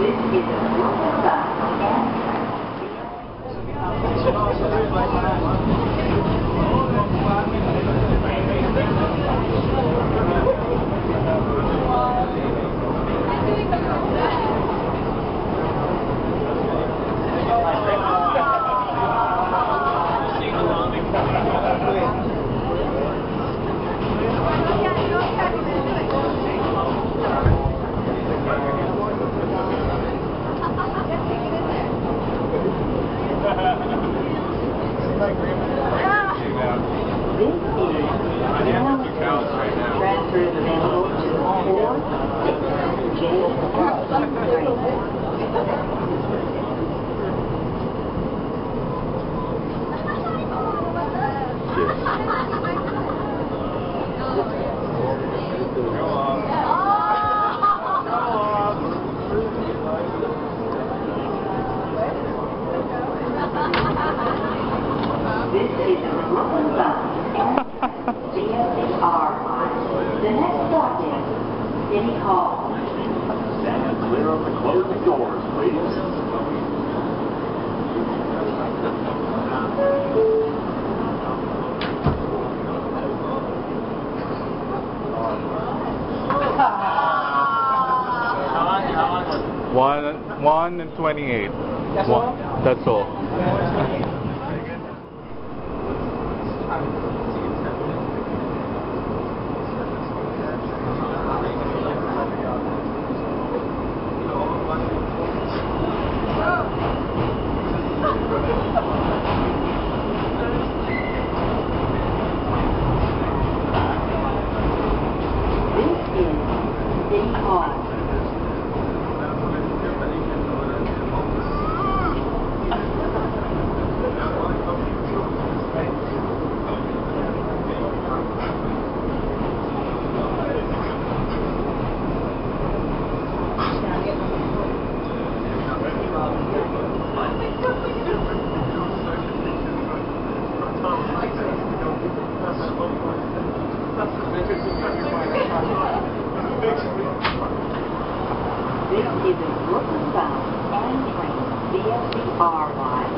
Thank you. This is Brooklyn Bus and DSCR line. The next stop is City Hall. Stand clear of the closing doors, please. One, one and twenty-eight. That's One- all? That's all. Is City Hall. This is a Brooklyn bound N train DSCR line.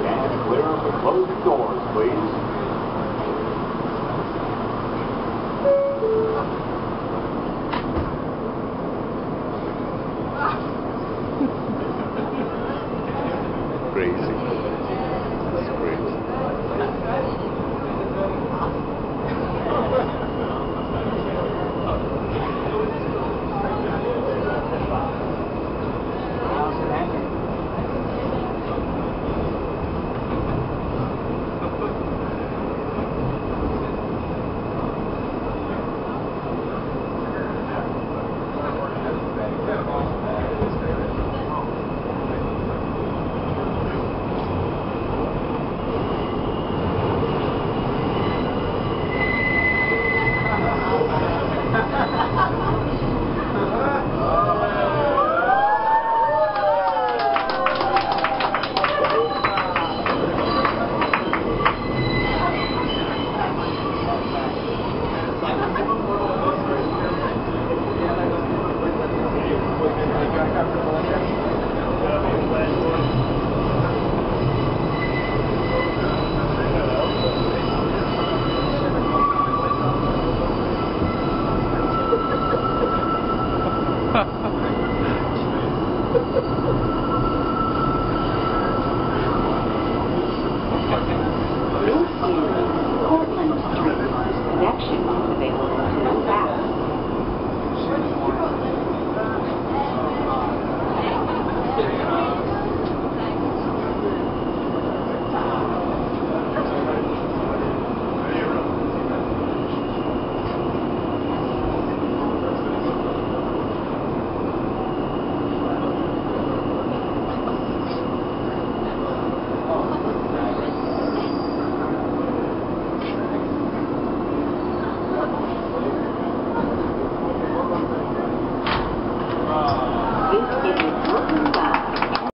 Stand clear of the closing doors, please.